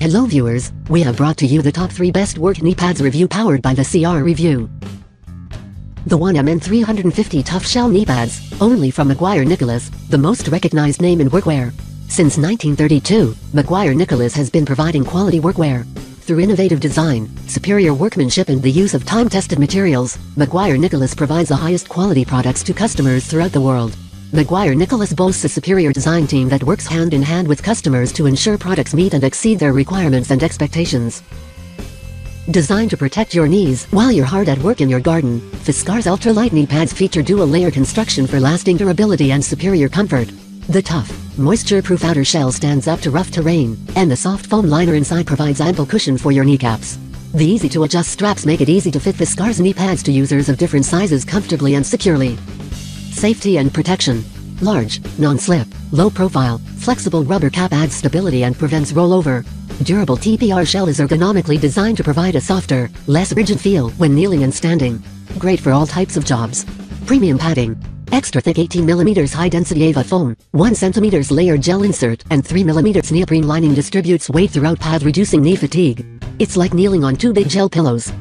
Hello viewers, we have brought to you the top 3 best work knee pads review powered by the CR Review. The 1MN350 Tough Shell Knee Pads, only from McGuire Nicholas, the most recognized name in workwear. Since 1932, McGuire Nicholas has been providing quality workwear. Through innovative design, superior workmanship and the use of time-tested materials, McGuire Nicholas provides the highest quality products to customers throughout the world. McGuire Nicholas boasts a superior design team that works hand in hand with customers to ensure products meet and exceed their requirements and expectations. Designed to protect your knees while you're hard at work in your garden, Fiskars Ultralight Knee Pads feature dual layer construction for lasting durability and superior comfort. The tough, moisture-proof outer shell stands up to rough terrain, and the soft foam liner inside provides ample cushion for your kneecaps. The easy-to-adjust straps make it easy to fit Fiskars knee pads to users of different sizes comfortably and securely. Safety and protection. Large, non-slip, low profile, flexible rubber cap adds stability and prevents rollover. Durable TPR shell is ergonomically designed to provide a softer, less rigid feel when kneeling and standing. Great for all types of jobs. Premium padding. Extra thick 18mm high-density EVA foam, 1cm layer gel insert, and 3mm neoprene lining distributes weight throughout pad reducing knee fatigue. It's like kneeling on two big gel pillows.